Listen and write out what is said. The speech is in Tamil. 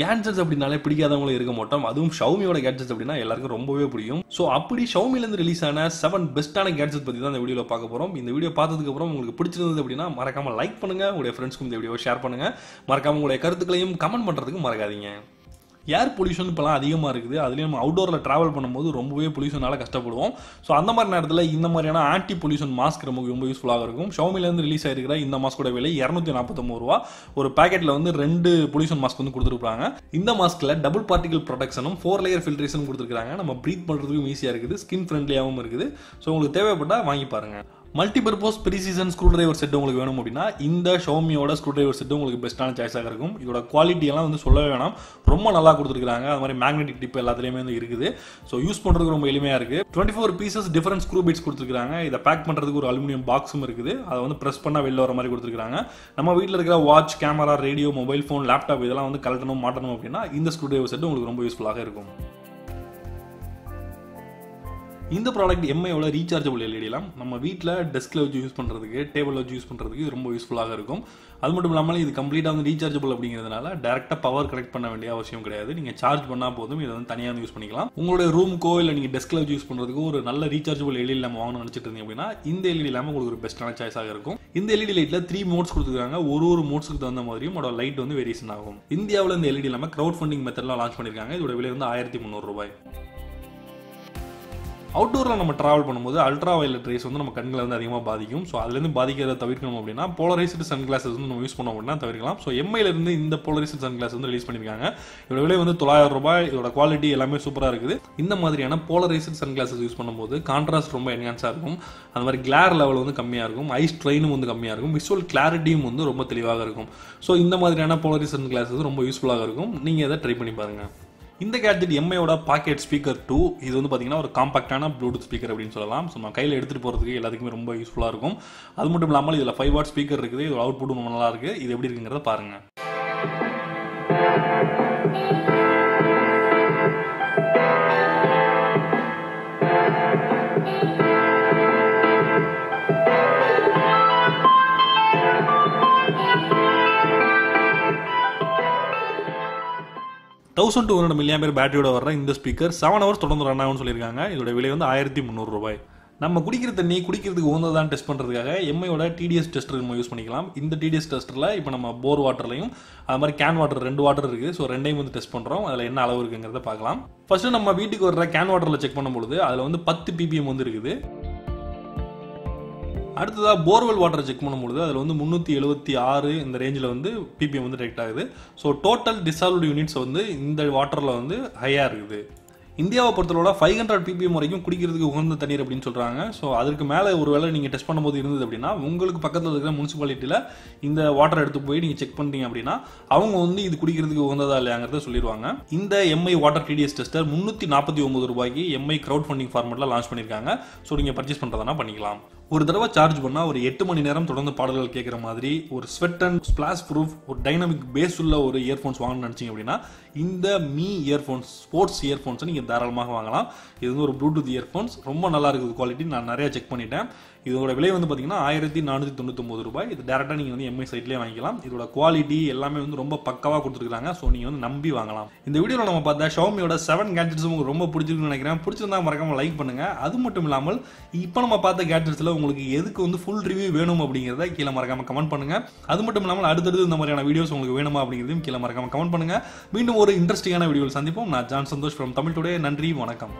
கேட்ஜெட்ஸ் அப்படின்னாலே பிடிக்காதவங்களும் இருக்க மாட்டோம். அதுவும் ஷவுமியோட கேட்ஜெட்ஸ் அப்படின்னா எல்லாருக்கும் ரொம்பவே பிடிக்கும். ஸோ அப்படி ஷவுமிலேருந்து ரிலீஸ் ஆன செவன் பெஸ்ட்டான கேட்ஜெட் பற்றி தான் இந்த வீடியோவில் பார்க்க போகிறோம் இந்த வீடியோ பார்த்ததுக்கு அப்புறம் உங்களுக்கு பிடிச்சிருந்தது அப்படின்னா மறக்காமல் லைக் பண்ணுங்க. உங்களுடைய ஃப்ரெண்ட்ஸ்க்கும் இந்த வீடியோ ஷேர் பண்ணுங்கள் மறக்காம உங்களுடைய கருத்துக்களையும் கமெண்ட் பண்ணுறதுக்கு மறக்காதீங்க. ஏர் பொல்யூஷன் இப்போலாம் அதிகமாக இருக்குது. அதுலேயும் நம்ம அவுடோரில் ட்ராவல் பண்ணும்போது ரொம்பவே பொல்யூஷனால கஷ்டப்படுவோம். ஸோ அந்த மாதிரி நேரத்தில் இந்த மாதிரியான ஆன்டி பொல்யூஷன் மாஸ்க் நமக்கு ரொம்ப யூஸ்ஃபுல்லாக இருக்கும். ஷோமிலேருந்து ரிலீஸ் ஆயிருக்கிற இந்த மாஸ்கோட விலை இரநூத்தி நாற்பத்தொம்பது ரூபா. ஒரு பேக்கெட்டில் வந்து ரெண்டு பொல்யூஷன் மாஸ்க் வந்து கொடுத்துருப்பாங்க. இந்த மாஸ்கில் டபுள் பார்ட்டிகல் ப்ரொடக்ஷனும் ஃபோர் லேயர் ஃபில்ட்ரேஷன் கொடுத்துருக்காங்க நம்ம ப்ரீத் பண்ணுறதுக்கும் ஈஸியாக இருக்குது. ஸ்கின் ஃப்ரெண்ட்லியாகவும் இருக்குது. ஸோ உங்களுக்கு தேவைப்பட்டால் வாங்கி பாருங்கள் multipurpose precision screwdriver set உங்களுக்கு வேணும் அப்படின்னா இந்த ஷோமியோட ஸ்க்ரூ டிரைவர் செட் உங்களுக்கு பெஸ்ட்டான சாய்ஸாக இருக்கும். இதோட குவாலிட்டி எல்லாம் வந்து சொல்லவே வேணாம். ரொம்ப நல்லா கொடுத்துருக்காங்க அது மாதிரி மேக்னெட்டிக் டிப் எல்லாத்துலேயுமே வந்து இருக்குது. ஸோ யூஸ் பண்ணுறதுக்கு ரொம்ப எளிமையாக இருக்குது twenty four pieces difference screw bits கொடுத்துருக்காங்க இதை பேக் பண்ணுறதுக்கு ஒரு அலுமினியம் பாக்ஸும் இருக்குது. அதை வந்து ப்ரெஸ் பண்ணால் வெளில வர மாதிரி கொடுத்துருக்காங்க நம்ம வீட்டில் இருக்கிற watch camera radio mobile phone laptop இதெல்லாம் வந்து கலட்டணும் மாட்டணும் அப்படின்னா இந்த ஸ்க்ரூ டிரைவர் செட் உங்களுக்கு ரொம்ப யூஸ்ஃபுல்லாக இருக்கும். இந்த ப்ராடக்ட் எம்ஐயோட ரீசார்ஜபிள் எல்இடிலாம் நம்ம வீட்டில் டெஸ்கில் வச்சு யூஸ் பண்ணுறதுக்கு டேபிளில் வச்சு யூஸ் பண்ணுறதுக்கு ரொம்ப யூஸ்ஃபுல்லாக இருக்கும். அது மட்டும் இல்லாமல் இது கம்ப்ளீட்டாக வந்து ரீசார்ஜபிள் அப்படிங்கிறதுனால டேரெக்டாக பவர் கனெக்ட் பண்ண வேண்டிய அவசியம் கிடையாது. நீங்கள் சார்ஜ் பண்ணால் போதும். இதை வந்து தனியாக யூஸ் பண்ணிக்கலாம். உங்களுடைய ரூமுக்கோ இல்லை நீங்கள் டெஸ்கில் வச்சு யூஸ் பண்ணுறதுக்கு ஒரு நல்ல ரீசார்ஜபிள் எல்இடி நம்ம வாங்கணும்னு நினச்சிட்டு இருந்தீங்க அப்படின்னா இந்த எல்இடி இல்லாமல் உங்களுக்கு ஒரு பெஸ்ட்டான சாய்ஸாக இருக்கும். இந்த எல்இடி லைட்டில் த்ரீ மோட்ஸ் கொடுத்துருக்காங்க. ஒரு ஒரு மோட்ஸுக்கு தகுந்த மாதிரியும் அதோட லைட் வந்து வேரியேஷன் ஆகும். இந்தியாவில் இந்த எல்இடி இல்லாமல் க்ரௌட் ஃபண்டிங் மெத்தட்லாம் லான்ச் பண்ணியிருக்காங்க இதோட விலை வந்து ஆயிரத்தி முந்நூறு ரூபாய். அவுட்டோரில் நம்ம ட்ராவல் பண்ணும்போது அல்ட்ரா வயலட் ரேஸ் வந்து நம்ம கண்களை வந்து அதிகமாக பாதிக்கும். ஸோ அதுலேருந்து பாதிக்கிறத தவிர்க்கணும் அப்படின்னா போலரைஸ்டு சன் கிளாஸஸ் வந்து நம்ம யூஸ் பண்ணோம் அப்படின்னா தவிர்க்கலாம். ஸோ எம்ஐலேருந்து இந்த போலரைஸ்டு சன் கிளாஸ் வந்து ரிலீஸ் பண்ணியிருக்காங்க. இதோட விலை வந்து தொள்ளாயிரம் ரூபாய். இதோட குவாலிட்டி எல்லாமே சூப்பராக இருக்குது. இந்த மாதிரியான போலரைஸ்டு சன் கிளாஸஸ் யூஸ் பண்ணும்போது கான்ட்ராஸ்ட் ரொம்ப என்ஹான்ஸாக இருக்கும். அந்த மாதிரி கிளார் லெவல் வந்து கம்மியாக இருக்கும். ஐஸ் ட்ரெயினும் வந்து கம்மியாக இருக்கும். விஷுவல் கிளாரிட்டியும் வந்து ரொம்ப தெளிவாக இருக்கும். ஸோ இந்த மாதிரியான போலரைஸ்டு சன் கிளாஸஸ் ரொம்ப யூஸ்ஃபுல்லாக இருக்கும். நீங்கள் இதை ட்ரை பண்ணி பாருங்கள் இந்த கேட்ஜெட் எம்ஐயோட பாக்கெட் ஸ்பீக்கர் டூ இது வந்து பார்த்தீங்கன்னா ஒரு காம்பாக்டான ப்ளூடூத் ஸ்பீக்கர் அப்படின்னு சொல்லலாம். ஸோ நம்ம கையில் எடுத்துகிட்டு போகிறதுக்கு எல்லாத்துக்குமே ரொம்ப யூஸ்ஃபுல்லாக இருக்கும். அது மட்டும் இல்லாமல் இதில் ஃபைவ் வாட் ஸ்பீக்கர் இருக்குது. இதோட அவுட்புட் ரொம்ப நல்லா இருக்குது இது எப்படி இருக்குங்கிறத பாருங்கள் தௌசண்ட் டூ ஹண்ட்ரட் மில்லியா பேர் பேட்டரியோட வர இந்த ஸ்பீக்கர் செவன் ஹவர்ஸ் தொடர்ந்து ரன் ஆகும்னு சொல்லியிருக்காங்க. இதோட விலை வந்து ஆயிரத்தி முந்நூறு ரூபாய். நம்ம குடிக்கிற தண்ணி குடிக்கிறதுக்கு உகந்ததான் டெஸ்ட் பண்ணுறதுக்காக எம்ஐயோட டிடிஎஸ் டெஸ்டர் நம்ம யூஸ் பண்ணிக்கலாம். இந்த டிடிஎஸ் டெஸ்டரில் இப்போ நம்ம போர் வாட்டர்லையும் அது மாதிரி கேன் வாட்டர் ரெண்டு வாட்டர் இருக்குது. ஸோ ரெண்டையும் வந்து டெஸ்ட் பண்ணுறோம் அதில் என்ன அளவு இருக்குங்கிறத பார்க்கலாம். ஃபர்ஸ்ட் நம்ம வீட்டுக்கு வர்ற கேன் வாட்டரில் செக் பண்ணும்பொழுது அதில் வந்து பத்து பிபிஎம் வந்து இருக்குது. அடுத்ததாக போர்வெல் வாட்டர் செக் பண்ணும்பொழுது அதில் வந்து முந்நூற்றி எழுபத்தி ஆறு இந்த ரேஞ்சில் வந்து பிபிஎம் வந்து டிடெக்ட் ஆகுது. ஸோ டோட்டல் டிசால்வ்டு யூனிட்ஸ் வந்து இந்த வாட்டரில் வந்து ஹையாக இருக்குது. இந்தியாவை பொறுத்தளவோட ஃபைவ் ஹண்ட்ரட் பிபிஎம் வரைக்கும் குடிக்கிறதுக்கு உகந்த தண்ணீர் அப்படின்னு சொல்கிறாங்க ஸோ அதுக்கு மேலே ஒரு வேளை நீங்கள் டெஸ்ட் பண்ணும்போது இருந்தது அப்படின்னா உங்களுக்கு பக்கத்தில் இருக்கிற முனிசிபாலிட்டியில் இந்த வாட்டர் எடுத்து போய் நீங்கள் செக் பண்ணிட்டீங்க அப்படின்னா அவங்க வந்து இது குடிக்கிறதுக்கு உகந்ததா இல்லையாங்கிறத சொல்லிடுவாங்க. இந்த எம்ஐ வாட்டர் டிடிஎஸ் டெஸ்டர் முந்நூற்றி நாற்பத்தி ஒம்பது ரூபாய்க்கு எம்ஐ க்ரௌட் ஃபண்டிங் ஃபார்மெட்டில் லான்ச் பண்ணியிருக்காங்க. ஸோ நீங்கள் பர்ச்சேஸ் பண்ணுறதுனா பண்ணிக்கலாம். ஒரு தடவை சார்ஜ் பண்ணால் ஒரு எட்டு மணி நேரம் தொடர்ந்து பாடல்கள் கேட்குற மாதிரி ஒரு ஸ்வெட் அண்ட் ஸ்பிளாஷ் ப்ரூஃப் ஒரு டைனமிக் பேஸ் உள்ள ஒரு இயர்ஃபோன்ஸ் வாங்கணும்னு நினச்சிங்க அப்படின்னா இந்த மீ இயர்ஃபோன்ஸ் ஸ்போர்ட்ஸ் இயர்ஃபோன்ஸை நீங்கள் தாராளமாக வாங்கலாம். இது வந்து ஒரு ப்ளூடூத் இயர்ஃபோன்ஸ் ரொம்ப நல்லா இருக்குது குவாலிட்டி நான் நிறையா செக் பண்ணிட்டேன். இதோட விலை வந்து பார்த்தீங்கன்னா ஆயிரத்தி நானூற்றி தொண்ணூத்தொம்பது ரூபாய். இது டேரெக்டாக நீங்கள் வந்து எம்ஐ சைட்லேயே வாங்கிக்கலாம். இதோட குவாலிட்டி எல்லாமே வந்து ரொம்ப பக்கவாக கொடுத்துருக்காங்க. ஸோ நீங்கள் வந்து நம்பி வாங்கலாம். இந்த வீடியோவில் நம்ம பார்த்தா ஷோமியோட செவன் கேட்ஜெட்ஸ் உங்களுக்கு ரொம்ப பிடிச்சிருக்குன்னு நினைக்கிறேன். பிடிச்சிருந்தா மறக்காமல் லைக் பண்ணுங்க. அது மட்டும் இல்லாமல் இப்போ நம்ம பார்த்த கேட்ஜெட்ஸில் உங்களுக்கு எதுக்கு வந்து ஃபுல் ரிவ்யூ வேணும் அப்படிங்கிறத கீழே மறக்காமல் கமெண்ட் பண்ணுங்க. அது மட்டும் இல்லாமல் அடுத்தடுத்து இந்த மாதிரியான வீடியோஸ் உங்களுக்கு வேணுமா அப்படிங்கிறதையும் கீழே மறக்காமல் கமெண்ட் பண்ணுங்க. மீண்டும் ஒரு இன்ட்ரெஸ்டிங்கான வீடியோவில் சந்திப்போம். நான் John Santhosh from Tamil Today நன்றி வணக்கம்.